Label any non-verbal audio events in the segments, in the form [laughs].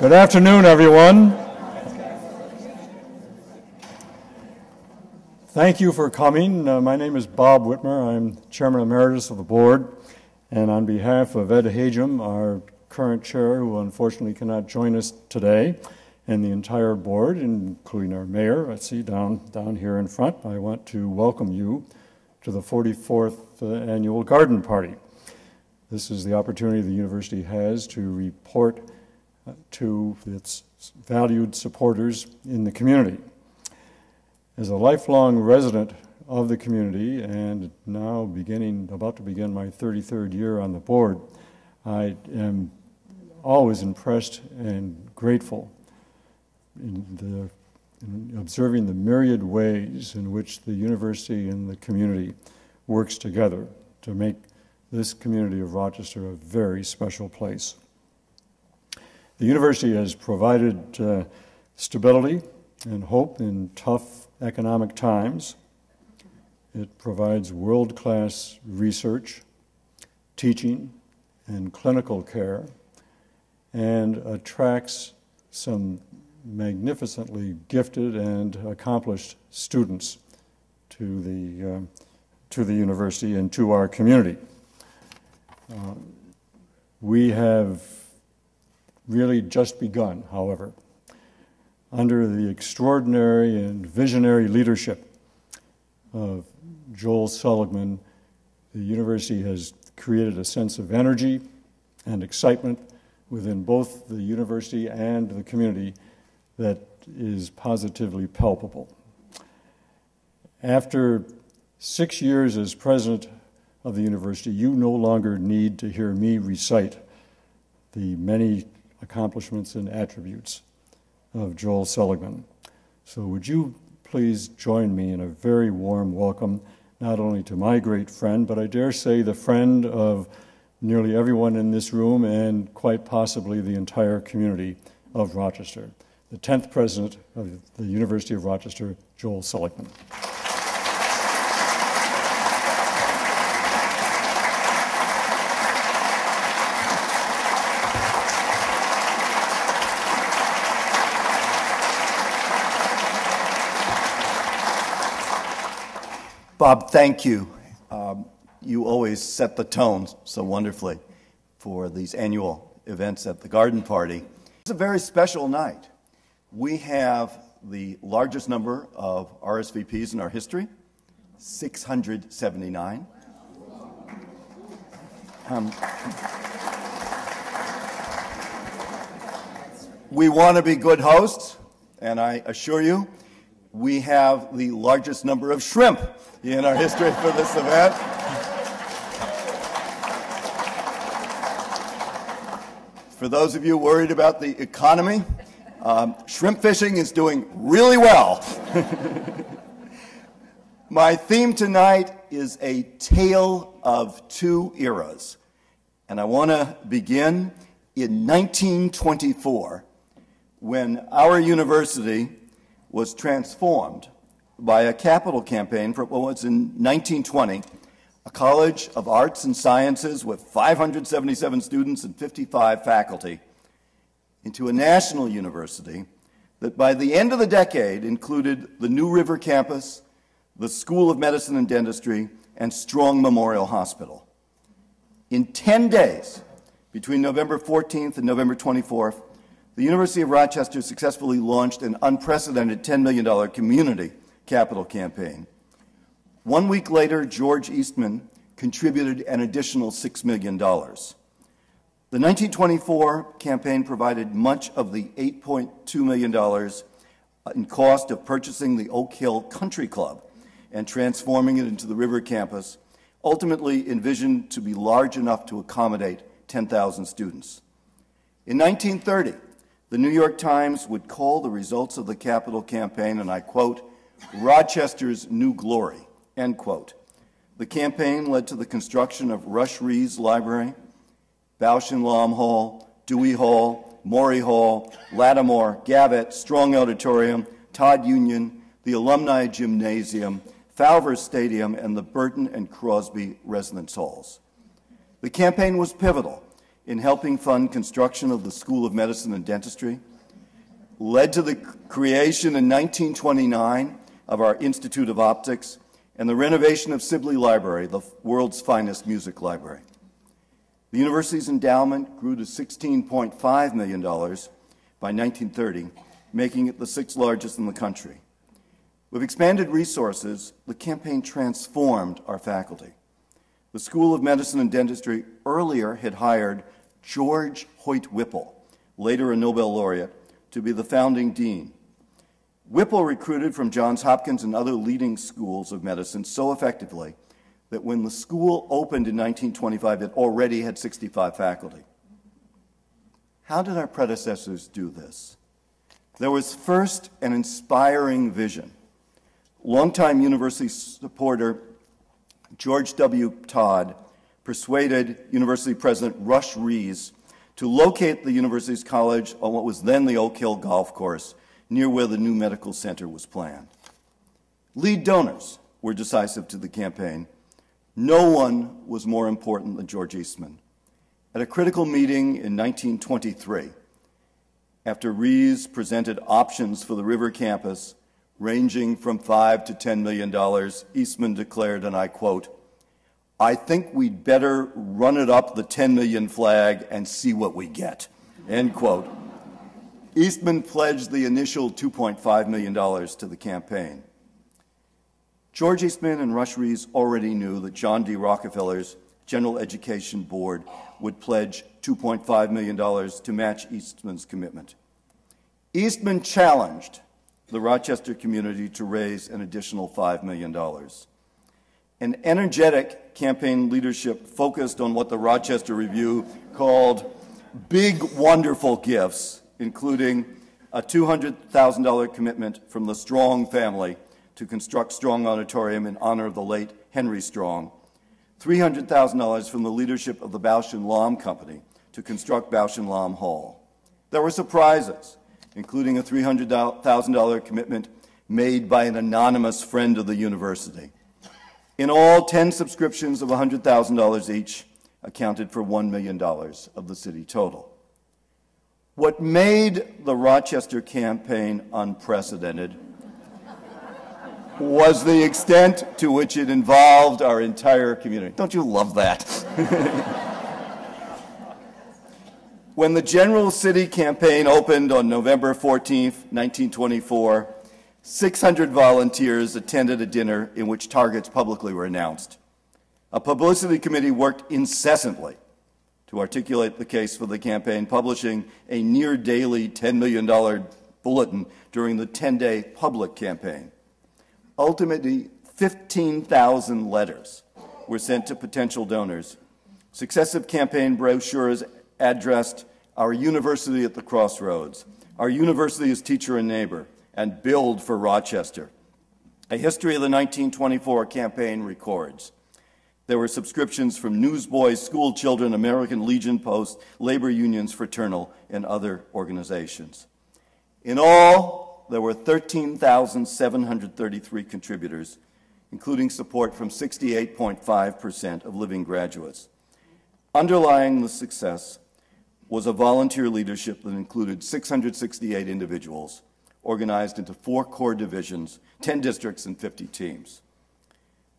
Good afternoon, everyone. Thank you for coming. Uh, my name is Bob Witmer. I'm Chairman Emeritus of the Board. And on behalf of Ed Hajim, our current chair, who unfortunately cannot join us today, and the entire board, including our mayor, I see down, down here in front, I want to welcome you to the 44th uh, Annual Garden Party. This is the opportunity the university has to report to its valued supporters in the community. As a lifelong resident of the community and now beginning, about to begin my 33rd year on the board, I am always impressed and grateful in, the, in observing the myriad ways in which the university and the community works together to make this community of Rochester a very special place. The university has provided uh, stability and hope in tough economic times. It provides world class research, teaching, and clinical care, and attracts some magnificently gifted and accomplished students to the, uh, to the university and to our community. Uh, we have really just begun, however under the extraordinary and visionary leadership of Joel Seligman, the university has created a sense of energy and excitement within both the university and the community that is positively palpable. After six years as president of the university, you no longer need to hear me recite the many accomplishments and attributes of Joel Seligman. So, would you please join me in a very warm welcome, not only to my great friend, but I dare say the friend of nearly everyone in this room and quite possibly the entire community of Rochester, the 10th president of the University of Rochester, Joel Seligman. Bob, thank you. Um, you always set the tone so wonderfully for these annual events at the Garden Party. It's a very special night. We have the largest number of RSVPs in our history 679. Um, we want to be good hosts, and I assure you, we have the largest number of shrimp in our history for this event. For those of you worried about the economy, um, shrimp fishing is doing really well. [laughs] My theme tonight is a tale of two eras. And I want to begin in 1924 when our university was transformed by a capital campaign for what was in 1920 a college of arts and sciences with 577 students and 55 faculty into a national university that by the end of the decade included the New River campus, the School of Medicine and Dentistry, and Strong Memorial Hospital. In 10 days, between November 14th and November 24th, the University of Rochester successfully launched an unprecedented $10 million community capital campaign. One week later, George Eastman contributed an additional $6 million. The 1924 campaign provided much of the $8.2 million in cost of purchasing the Oak Hill Country Club and transforming it into the River campus, ultimately envisioned to be large enough to accommodate 10,000 students. In 1930, the New York Times would call the results of the capital campaign, and I quote, Rochester's new glory, end quote. The campaign led to the construction of Rush Rhees Library, Bausch and Lomb Hall, Dewey Hall, Morey Hall, Lattimore, Gavett, Strong Auditorium, Todd Union, the Alumni Gymnasium, Fauver Stadium, and the Burton and Crosby Residence Halls. The campaign was pivotal in helping fund construction of the School of Medicine and Dentistry, led to the creation in 1929 of our Institute of Optics and the renovation of Sibley Library, the world's finest music library. The university's endowment grew to $16.5 million by 1930, making it the sixth largest in the country. With expanded resources, the campaign transformed our faculty. The School of Medicine and Dentistry earlier had hired George Hoyt Whipple, later a Nobel laureate, to be the founding dean. Whipple recruited from Johns Hopkins and other leading schools of medicine so effectively that when the school opened in 1925, it already had 65 faculty. How did our predecessors do this? There was first an inspiring vision. Longtime university supporter George W. Todd persuaded University President Rush Rhees to locate the university's college on what was then the Oak Hill Golf Course, near where the new medical center was planned. Lead donors were decisive to the campaign. No one was more important than George Eastman. At a critical meeting in 1923, after Rhees presented options for the River campus ranging from five to ten million dollars, Eastman declared, and I quote, I think we'd better run it up the 10 million flag and see what we get. End quote. Eastman pledged the initial $2.5 million to the campaign. George Eastman and Rush Rhees already knew that John D. Rockefeller's General Education Board would pledge $2.5 million to match Eastman's commitment. Eastman challenged the Rochester community to raise an additional $5 million. An energetic campaign leadership focused on what the Rochester Review called big, wonderful gifts, including a $200,000 commitment from the Strong family to construct Strong Auditorium in honor of the late Henry Strong, $300,000 from the leadership of the Bausch Lomb Company to construct Bausch Lomb Hall. There were surprises, including a $300,000 commitment made by an anonymous friend of the university. In all, 10 subscriptions of $100,000 each accounted for $1 million of the city total. What made the Rochester campaign unprecedented was the extent to which it involved our entire community. Don't you love that? [laughs] when the General City campaign opened on November 14, 1924, 600 volunteers attended a dinner in which targets publicly were announced. A publicity committee worked incessantly to articulate the case for the campaign, publishing a near daily $10 million bulletin during the 10 day public campaign. Ultimately, 15,000 letters were sent to potential donors. Successive campaign brochures addressed our university at the crossroads, our university as teacher and neighbor, and Build for Rochester. A history of the 1924 campaign records. There were subscriptions from Newsboys, School Children, American Legion Post, labor unions, fraternal, and other organizations. In all, there were 13,733 contributors, including support from 68.5% of living graduates. Underlying the success was a volunteer leadership that included 668 individuals organized into four core divisions, 10 districts, and 50 teams.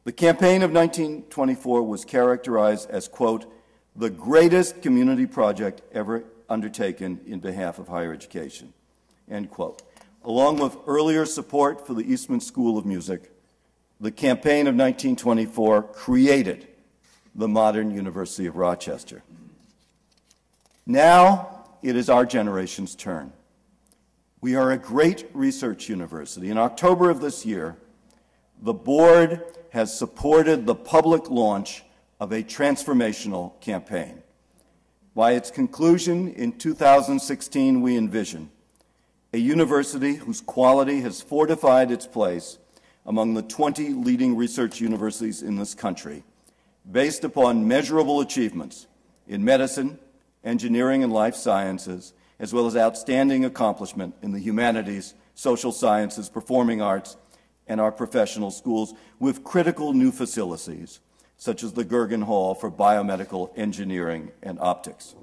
The campaign of 1924 was characterized as, quote, the greatest community project ever undertaken in behalf of higher education, end quote. Along with earlier support for the Eastman School of Music, the campaign of 1924 created the modern University of Rochester. Now it is our generation's turn. We are a great research university. In October of this year, the board has supported the public launch of a transformational campaign. By its conclusion in 2016, we envision a university whose quality has fortified its place among the 20 leading research universities in this country, based upon measurable achievements in medicine, engineering, and life sciences, as well as outstanding accomplishment in the humanities, social sciences, performing arts, and our professional schools with critical new facilities, such as the Goergen Hall for biomedical engineering and optics.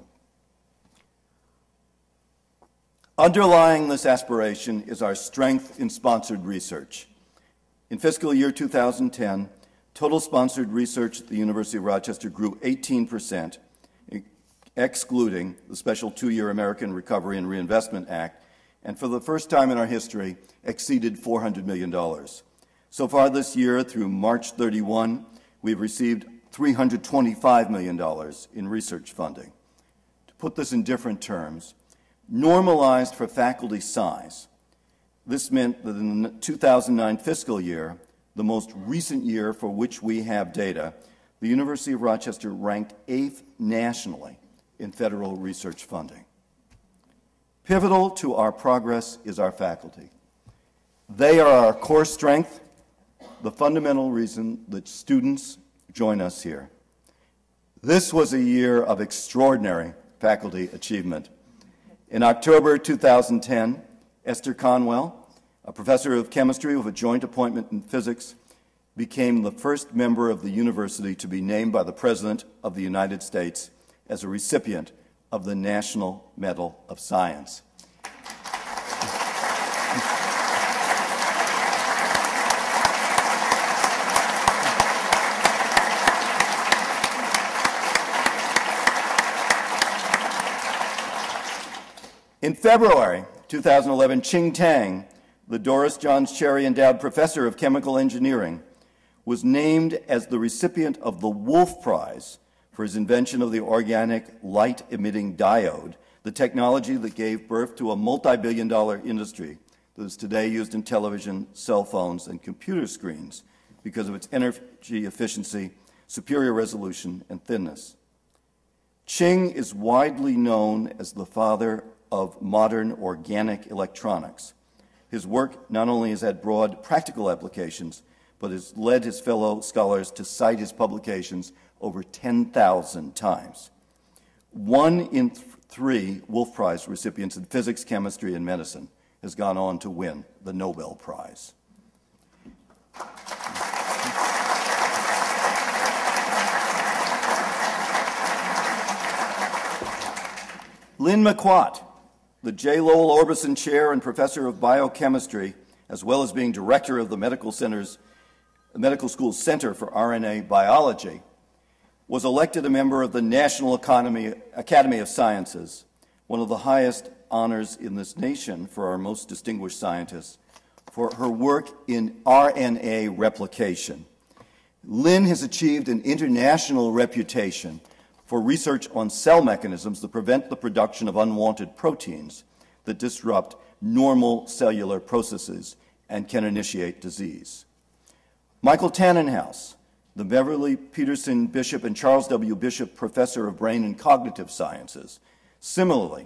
Underlying this aspiration is our strength in sponsored research. In fiscal year 2010, total sponsored research at the University of Rochester grew 18 percent excluding the special two year American Recovery and Reinvestment Act, and for the first time in our history, exceeded $400 million. So far this year, through March 31, we've received $325 million in research funding. To put this in different terms, normalized for faculty size, this meant that in the 2009 fiscal year, the most recent year for which we have data, the University of Rochester ranked eighth nationally in federal research funding. Pivotal to our progress is our faculty. They are our core strength, the fundamental reason that students join us here. This was a year of extraordinary faculty achievement. In October 2010, Esther Conwell, a professor of chemistry with a joint appointment in physics, became the first member of the university to be named by the President of the United States as a recipient of the National Medal of Science. In February 2011, Ching Tang, the Doris Johns Cherry Endowed Professor of Chemical Engineering, was named as the recipient of the Wolf Prize for his invention of the organic light emitting diode, the technology that gave birth to a multi billion dollar industry that is today used in television, cell phones, and computer screens because of its energy efficiency, superior resolution, and thinness. Ching is widely known as the father of modern organic electronics. His work not only has had broad practical applications, but has led his fellow scholars to cite his publications over 10,000 times. One in th three Wolf Prize recipients in physics, chemistry, and medicine has gone on to win the Nobel Prize. Lynne Maquat the J. Lowell Orbison Chair and Professor of Biochemistry, as well as being Director of the Medical Center's Medical School's Center for RNA Biology, was elected a member of the National Economy, Academy of Sciences, one of the highest honors in this nation for our most distinguished scientists, for her work in RNA replication. Lynne has achieved an international reputation for research on cell mechanisms that prevent the production of unwanted proteins that disrupt normal cellular processes and can initiate disease. Michael Tanenhaus, the Beverly Peterson Bishop and Charles W. Bishop Professor of Brain and Cognitive Sciences, similarly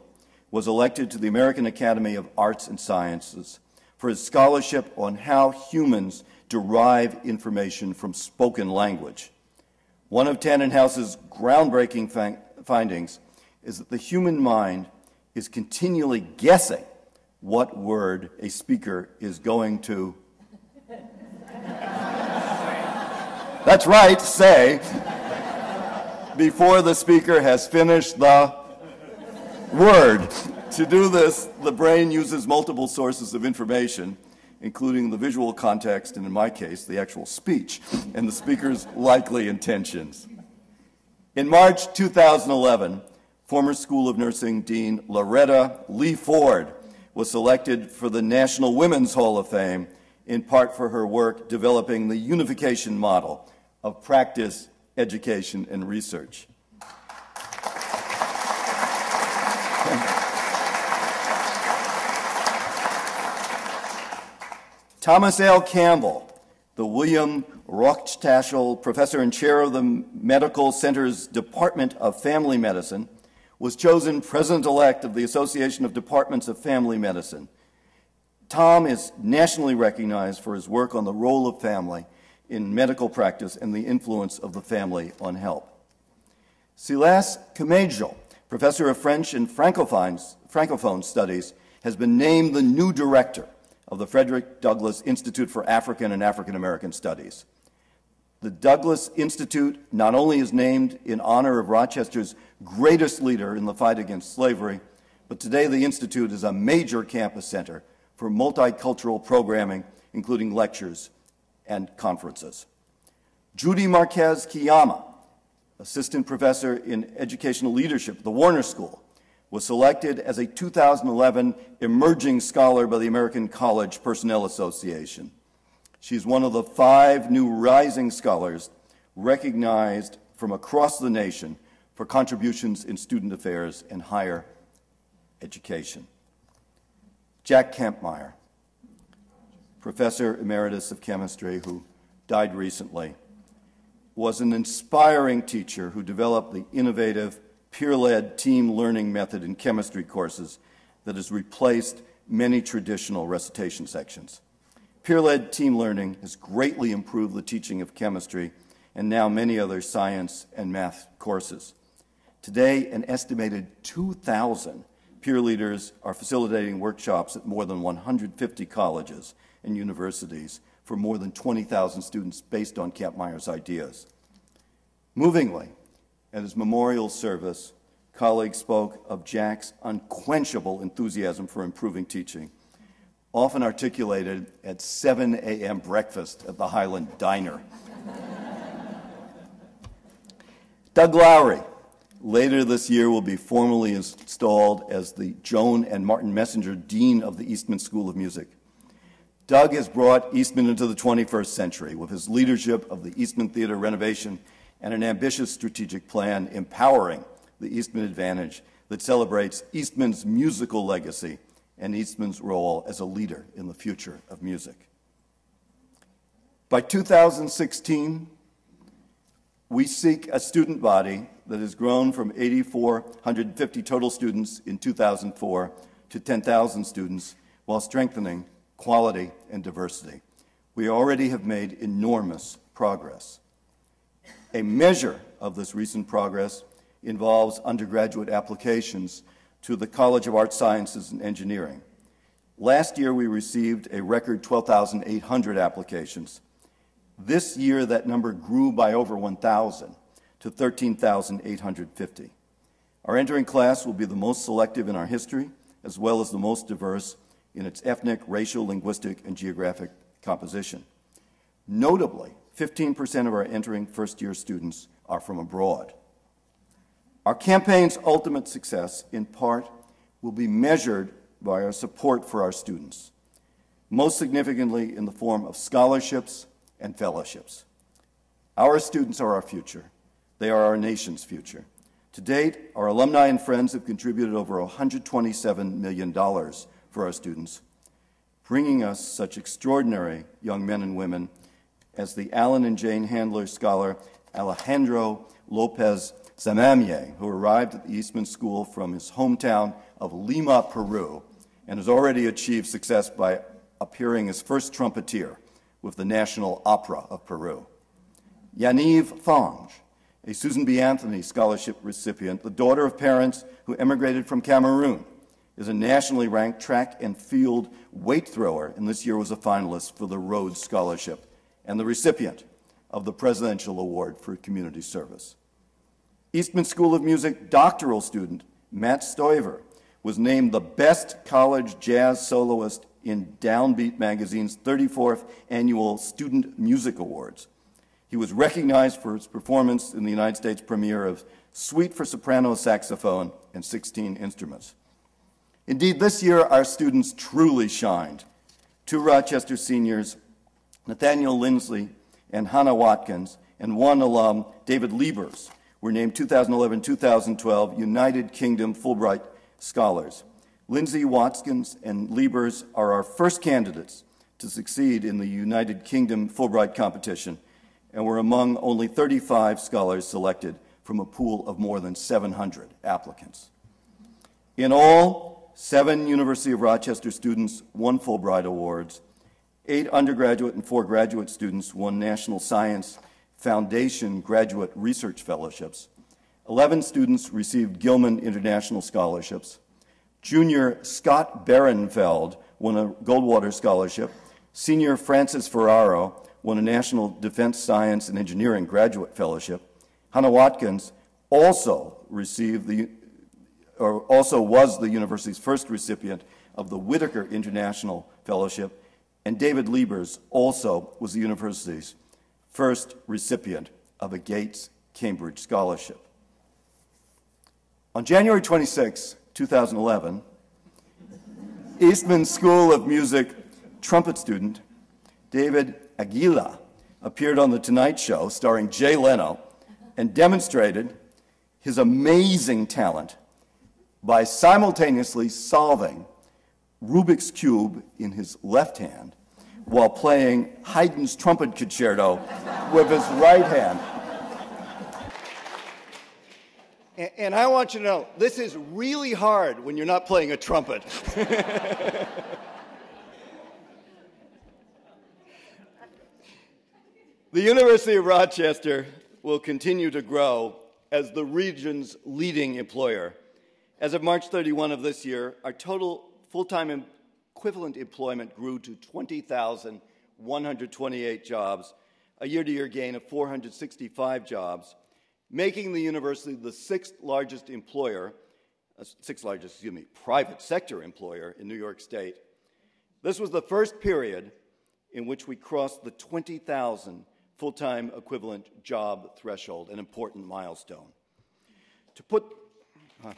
was elected to the American Academy of Arts and Sciences for his scholarship on how humans derive information from spoken language. One of Tanenhaus's groundbreaking findings is that the human mind is continually guessing what word a speaker is going to. That's right, say, before the speaker has finished the word. To do this, the brain uses multiple sources of information including the visual context, and in my case, the actual speech, and the speaker's likely intentions. In March 2011, former School of Nursing Dean Loretta Lee Ford was selected for the National Women's Hall of Fame, in part for her work developing the unification model of practice, education, and research. Thomas L. Campbell, the William Rocktaschel Professor and Chair of the Medical Center's Department of Family Medicine, was chosen President elect of the Association of Departments of Family Medicine. Tom is nationally recognized for his work on the role of family in medical practice and the influence of the family on health. Cilas Kemedjio, professor of French and Francophone studies, has been named the new director of the Frederick Douglass Institute for African and African American Studies. The Douglass Institute not only is named in honor of Rochester's greatest leader in the fight against slavery, but today the Institute is a major campus center for multicultural programming, including lectures and conferences. Judy Marquez Kiyama, assistant professor in educational leadership at the Warner School, was selected as a 2011 Emerging Scholar by the American College Personnel Association. She's one of the five new rising scholars recognized from across the nation for contributions in student affairs and higher education. Jack Kampmeier, professor emeritus of chemistry who died recently, was an inspiring teacher who developed the innovative peer-led team learning method in chemistry courses that has replaced many traditional recitation sections. Peer-led team learning has greatly improved the teaching of chemistry and now many other science and math courses. Today, an estimated 2,000 peer leaders are facilitating workshops at more than 150 colleges and universities for more than 20,000 students based on Kampmeier's ideas. Movingly, at his memorial service, colleagues spoke of Jack's unquenchable enthusiasm for improving teaching, often articulated at 7 a.m. breakfast at the Highland Diner. [laughs] Doug Lowry, later this year, will be formally installed as the Joan and Martin Messinger Dean of the Eastman School of Music. Doug has brought Eastman into the 21st century with his leadership of the Eastman Theater renovation and an ambitious strategic plan empowering the Eastman Advantage that celebrates Eastman's musical legacy and Eastman's role as a leader in the future of music. By 2016, we seek a student body that has grown from 8,450 total students in 2004 to 10,000 students while strengthening quality and diversity. We already have made enormous progress. A measure of this recent progress involves undergraduate applications to the College of Art Sciences and Engineering. Last year, we received a record 12,800 applications. This year, that number grew by over 1,000 to 13,850. Our entering class will be the most selective in our history, as well as the most diverse in its ethnic, racial, linguistic, and geographic composition. Notably, 15% of our entering first year students are from abroad. Our campaign's ultimate success, in part, will be measured by our support for our students, most significantly in the form of scholarships and fellowships. Our students are our future. They are our nation's future. To date, our alumni and friends have contributed over $127 million for our students, bringing us such extraordinary young men and women as the Allen and Jane Handler scholar Alejandro Lopez Zamamier, who arrived at the Eastman School from his hometown of Lima, Peru, and has already achieved success by appearing as first trumpeter with the National Opera of Peru. Yaniv Fange, a Susan B. Anthony Scholarship recipient, the daughter of parents who emigrated from Cameroon, is a nationally ranked track and field weight thrower, and this year was a finalist for the Rhodes Scholarship and the recipient of the Presidential Award for Community Service. Eastman School of Music doctoral student Matt Stoiver was named the best college jazz soloist in Downbeat magazine's 34th annual Student Music Awards. He was recognized for his performance in the United States premiere of Suite for Soprano Saxophone and 16 Instruments. Indeed, this year our students truly shined. Two Rochester seniors Nathaniel Lindsley and Hannah Watkins, and one alum, David Liebers, were named 2011 2012 United Kingdom Fulbright Scholars. Lindsay Watkins and Liebers are our first candidates to succeed in the United Kingdom Fulbright competition and were among only 35 scholars selected from a pool of more than 700 applicants. In all, seven University of Rochester students won Fulbright Awards Eight undergraduate and four graduate students won National Science Foundation Graduate Research Fellowships. Eleven students received Gilman International Scholarships. Junior Scott Barenfeld won a Goldwater Scholarship. Senior Francis Ferraro won a National Defense Science and Engineering Graduate Fellowship. Hannah Watkins also received the or also was the university's first recipient of the Whitaker International Fellowship, and David Liebers also was the university's first recipient of a Gates Cambridge Scholarship. On January 26, 2011, Eastman School of Music trumpet student David Aguila appeared on The Tonight Show starring Jay Leno and demonstrated his amazing talent by simultaneously solving Rubik's Cube in his left hand while playing Haydn's trumpet concerto with his right hand. And I want you to know this is really hard when you're not playing a trumpet. [laughs] the University of Rochester will continue to grow as the region's leading employer. As of March 31 of this year, our total full time equivalent employment grew to 20,128 jobs, a year to year gain of 465 jobs, making the university the sixth largest employer, uh, sixth largest, excuse me, private sector employer in New York State. This was the first period in which we crossed the 20,000 full time equivalent job threshold, an important milestone. To put, uh,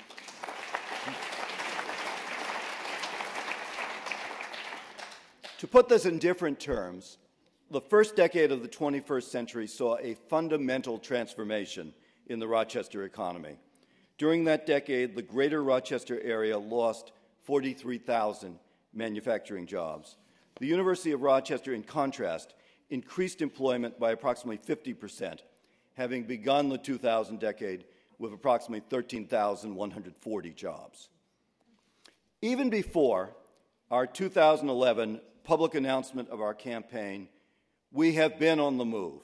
to put this in different terms, the first decade of the 21st century saw a fundamental transformation in the Rochester economy. During that decade, the greater Rochester area lost 43,000 manufacturing jobs. The University of Rochester, in contrast, increased employment by approximately 50%, having begun the 2000 decade with approximately 13,140 jobs. Even before our 2011 public announcement of our campaign, we have been on the move.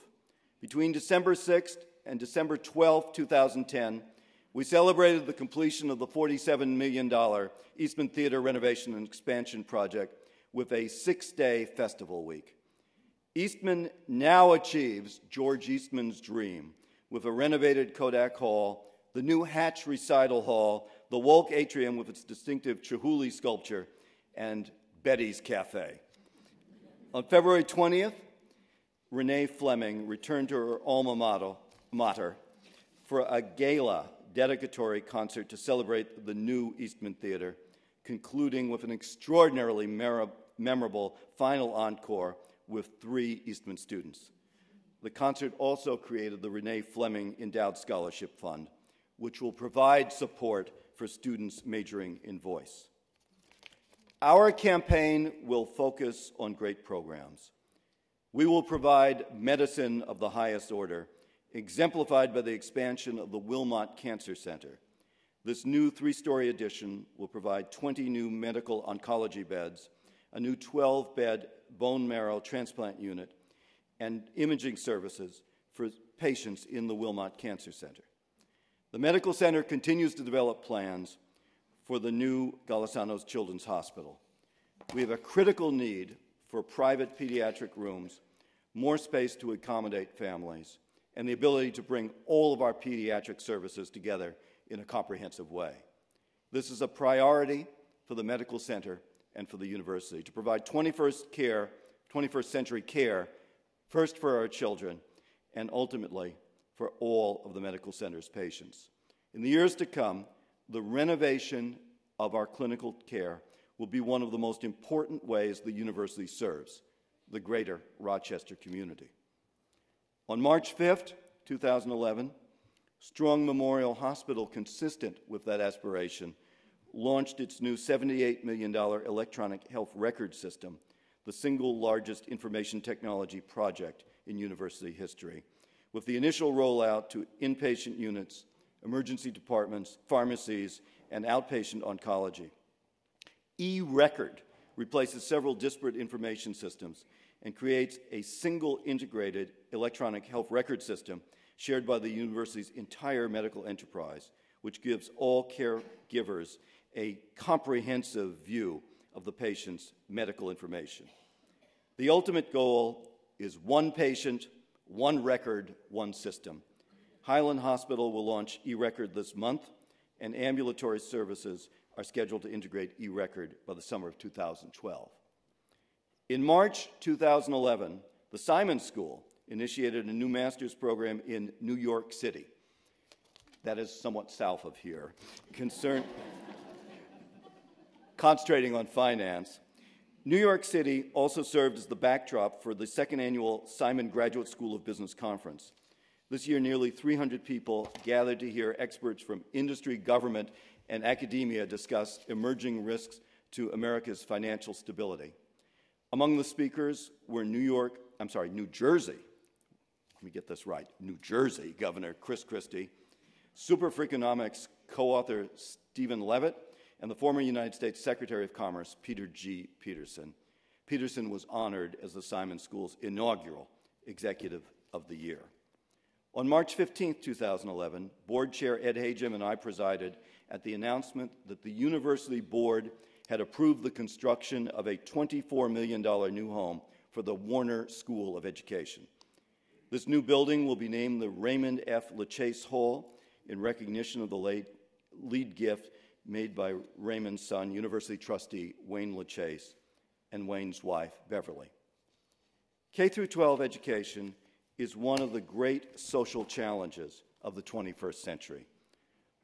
Between December 6th and December 12, 2010, we celebrated the completion of the $47 million Eastman Theater renovation and expansion project with a six day festival week. Eastman now achieves George Eastman's dream with a renovated Kodak Hall, the new Hatch Recital Hall, the Wolk Atrium with its distinctive Chihuly sculpture, and Betty's Cafe. On February 20th, Renee Fleming returned to her alma mater for a gala dedicatory concert to celebrate the new Eastman Theater, concluding with an extraordinarily memorable final encore with three Eastman students. The concert also created the Renee Fleming Endowed Scholarship Fund, which will provide support for students majoring in voice. Our campaign will focus on great programs. We will provide medicine of the highest order, exemplified by the expansion of the Wilmot Cancer Center. This new three story addition will provide 20 new medical oncology beds, a new 12 bed bone marrow transplant unit, and imaging services for patients in the Wilmot Cancer Center. The medical center continues to develop plans for the new Golisano's Children's Hospital. We have a critical need for private pediatric rooms, more space to accommodate families, and the ability to bring all of our pediatric services together in a comprehensive way. This is a priority for the medical center and for the university to provide 21st care, 21st century care, first for our children and ultimately for all of the medical center's patients. In the years to come, the renovation of our clinical care will be one of the most important ways the university serves the greater Rochester community. On March 5th, 2011, Strong Memorial Hospital, consistent with that aspiration, launched its new $78 million electronic health record system, the single largest information technology project in university history, with the initial rollout to inpatient units, emergency departments, pharmacies, and outpatient oncology. E-Record replaces several disparate information systems and creates a single integrated electronic health record system shared by the university's entire medical enterprise, which gives all caregivers a comprehensive view of the patient's medical information. The ultimate goal is one patient, one record, one system. Highland Hospital will launch eRecord this month, and ambulatory services are scheduled to integrate e-record by the summer of 2012. In March 2011, the Simon School initiated a new master's program in New York City. That is somewhat south of here, concern, concentrating on finance. New York City also served as the backdrop for the second annual Simon Graduate School of Business Conference. This year, nearly 300 people gathered to hear experts from industry, government, and academia discuss emerging risks to America's financial stability. Among the speakers were New York, I'm sorry, New Jersey, let me get this right, New Jersey Governor Chris Christie, Super Freakonomics co author Steven Levitt, and the former United States Secretary of Commerce Peter G. Peterson. Peterson was honored as the Simon School's inaugural Executive of the Year. On March 15, 2011, Board Chair Ed Hajim and I presided at the announcement that the University Board had approved the construction of a $24 million new home for the Warner School of Education. This new building will be named the Raymond F. LeChase Hall in recognition of the late lead gift made by Raymond's son, University trustee Wayne LeChase, and Wayne's wife, Beverly. K 12 education is one of the great social challenges of the 21st century.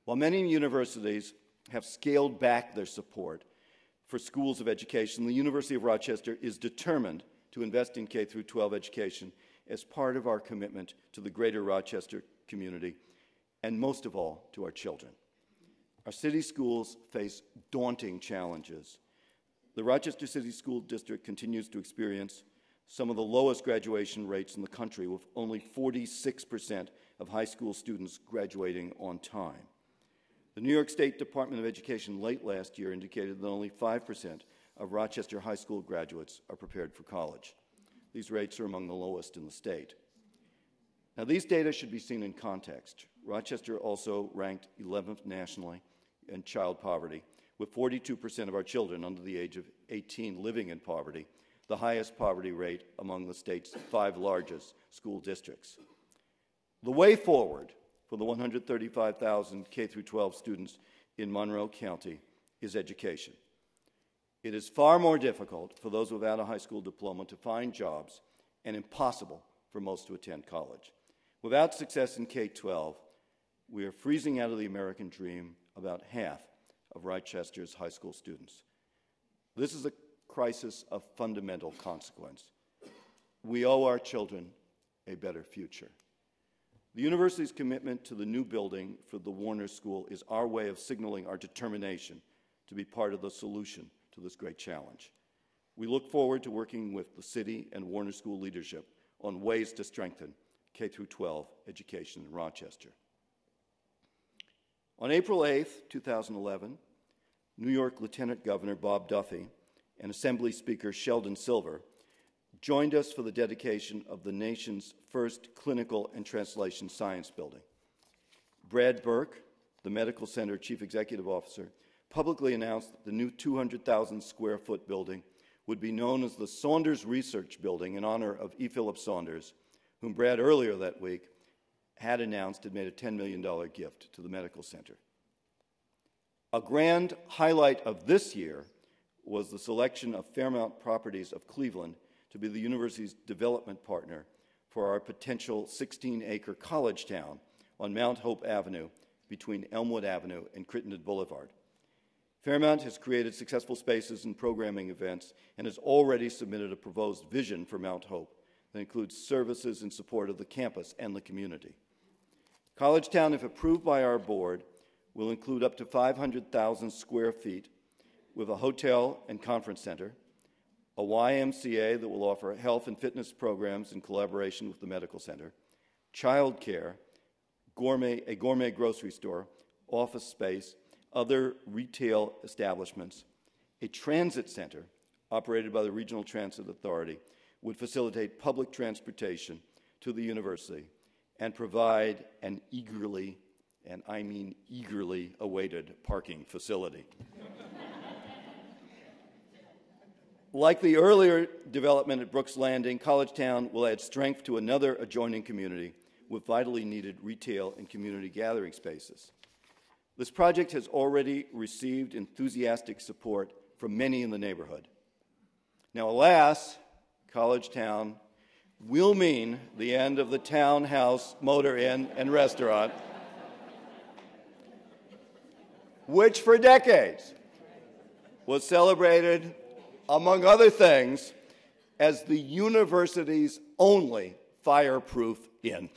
While many universities have scaled back their support for schools of education, the University of Rochester is determined to invest in K 12 education as part of our commitment to the greater Rochester community and most of all to our children. Our city schools face daunting challenges. The Rochester City School District continues to experience some of the lowest graduation rates in the country, with only 46% of high school students graduating on time. The New York State Department of Education late last year indicated that only 5% of Rochester high school graduates are prepared for college. These rates are among the lowest in the state. Now, these data should be seen in context. Rochester also ranked 11th nationally in child poverty, with 42% of our children under the age of 18 living in poverty the highest poverty rate among the state's five largest school districts. The way forward for the 135,000 K 12 students in Monroe County is education. It is far more difficult for those without a high school diploma to find jobs and impossible for most to attend college. Without success in K 12, we are freezing out of the American dream about half of Rochester's high school students. This is a crisis of fundamental consequence. We owe our children a better future. The university's commitment to the new building for the Warner School is our way of signaling our determination to be part of the solution to this great challenge. We look forward to working with the city and Warner School leadership on ways to strengthen K 12 education in Rochester. On April 8, 2011, New York Lieutenant Governor Bob Duffy and Assembly Speaker Sheldon Silver joined us for the dedication of the nation's first clinical and translation science building. Brad Berk, the Medical Center Chief Executive Officer, publicly announced that the new 200,000 square foot building would be known as the Saunders Research Building in honor of E. Philip Saunders, whom Brad earlier that week had announced had made a $10 million gift to the medical center. A grand highlight of this year was the selection of Fairmount Properties of Cleveland to be the university's development partner for our potential 16 acre college town on Mount Hope Avenue between Elmwood Avenue and Crittenden Boulevard. Fairmount has created successful spaces and programming events and has already submitted a proposed vision for Mount Hope that includes services in support of the campus and the community. College Town, if approved by our board, will include up to 500,000 square feet with a hotel and conference center, a YMCA that will offer health and fitness programs in collaboration with the medical center, childcare, gourmet, a gourmet grocery store, office space, other retail establishments, a transit center operated by the Regional Transit Authority would facilitate public transportation to the university and provide an eagerly, and I mean eagerly awaited parking facility. [laughs] Like the earlier development at Brooks Landing, College Town will add strength to another adjoining community with vitally needed retail and community gathering spaces. This project has already received enthusiastic support from many in the neighborhood. Now, alas, College Town will mean the end of the Townhouse Motor Inn and Restaurant, which for decades was celebrated, among other things, as the university's only fireproof inn.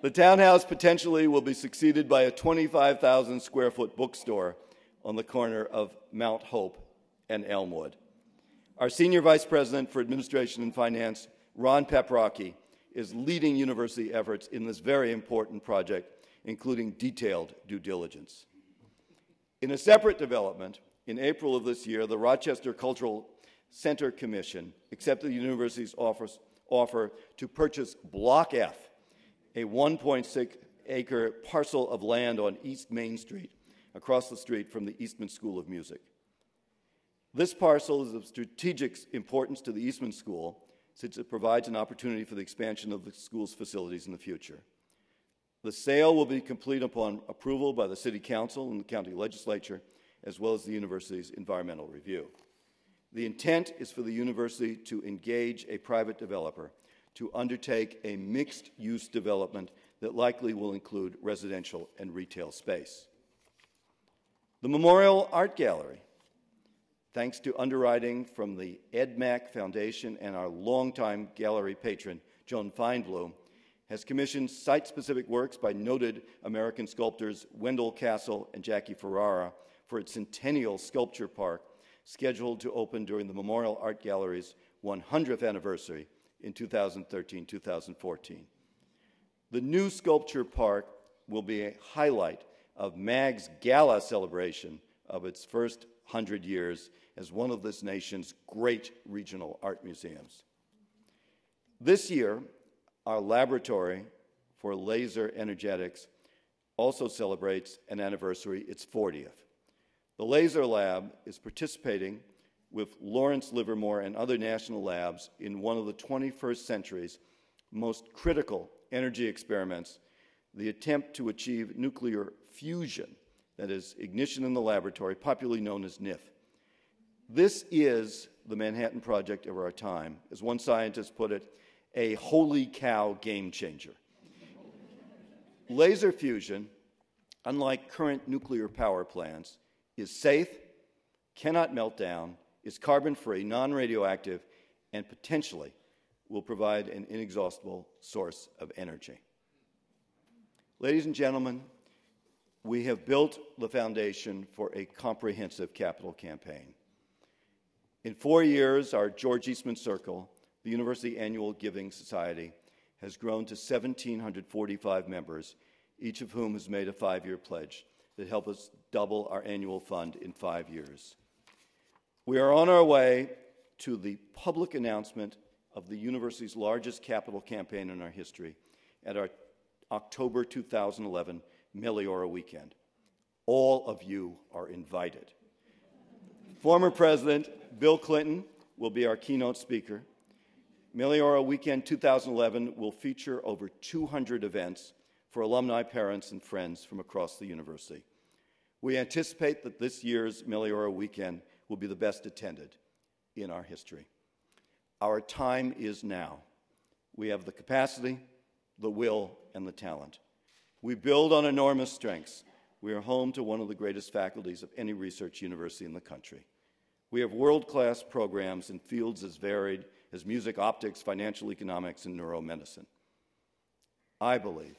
the townhouse potentially will be succeeded by a 25,000 square foot bookstore on the corner of Mount Hope and Elmwood. Our Senior Vice President for Administration and Finance, Ron Paprocki, is leading university efforts in this very important project, including detailed due diligence. In a separate development, in April of this year, the Rochester Cultural Center Commission accepted the university's offer to purchase Block F, a 1.6 acre parcel of land on East Main Street, across the street from the Eastman School of Music. This parcel is of strategic importance to the Eastman School since it provides an opportunity for the expansion of the school's facilities in the future. The sale will be complete upon approval by the City Council and the County Legislature, as well as the university's environmental review. The intent is for the university to engage a private developer to undertake a mixed use development that likely will include residential and retail space. The Memorial Art Gallery, thanks to underwriting from the Ed Mack Foundation and our longtime gallery patron, Joan Feinblum, has commissioned site specific works by noted American sculptors Wendell Castle and Jackie Ferrara for its Centennial Sculpture Park, scheduled to open during the Memorial Art Gallery's 100th anniversary in 2013 2014. The new Sculpture Park will be a highlight of MAG's gala celebration of its first 100 years as one of this nation's great regional art museums. This year, our laboratory for laser energetics also celebrates an anniversary, its 40th. The Laser Lab is participating with Lawrence Livermore and other national labs in one of the 21st century's most critical energy experiments, the attempt to achieve nuclear fusion, that is, ignition in the laboratory, popularly known as NIF. This is the Manhattan Project of our time. As one scientist put it, a holy cow game changer. Laser fusion, unlike current nuclear power plants, is safe, cannot melt down, is carbon free, non radioactive, and potentially will provide an inexhaustible source of energy. Ladies and gentlemen, we have built the foundation for a comprehensive capital campaign. In four years, our George Eastman Circle, the University Annual Giving Society, has grown to 1,745 members, each of whom has made a five year pledge that help us double our annual fund in five years. We are on our way to the public announcement of the university's largest capital campaign in our history at our October 2011 Meliora weekend. All of you are invited. Former President Bill Clinton will be our keynote speaker. Meliora Weekend 2011 will feature over 200 events for alumni, parents, and friends from across the university. We anticipate that this year's Meliora Weekend will be the best attended in our history. Our time is now. We have the capacity, the will, and the talent. We build on enormous strengths. We are home to one of the greatest faculties of any research university in the country. We have world class programs in fields as varied as music, optics, financial economics, and neuromedicine. I believe,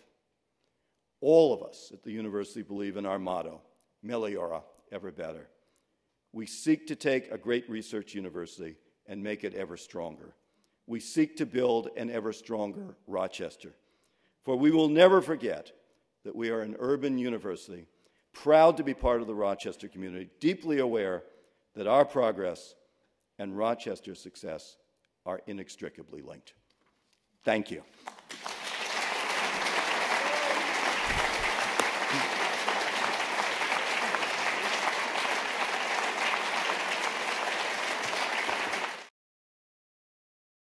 all of us at the university believe in our motto, Meliora, ever better. We seek to take a great research university and make it ever stronger. We seek to build an ever stronger Rochester. For we will never forget that we are an urban university, proud to be part of the Rochester community, deeply aware that our progress and Rochester's success are inextricably linked. Thank you.